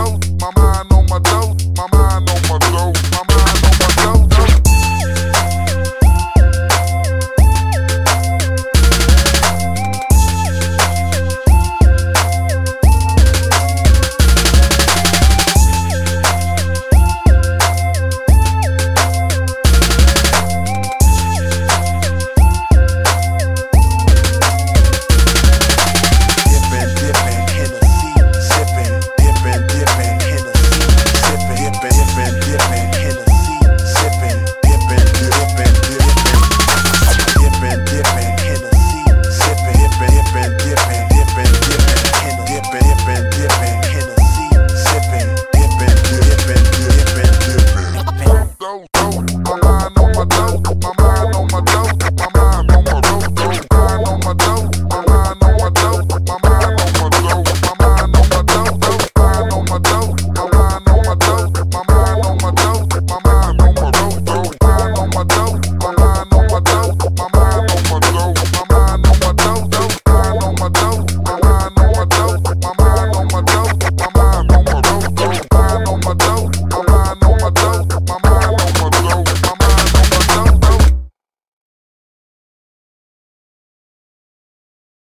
mão, mamãe.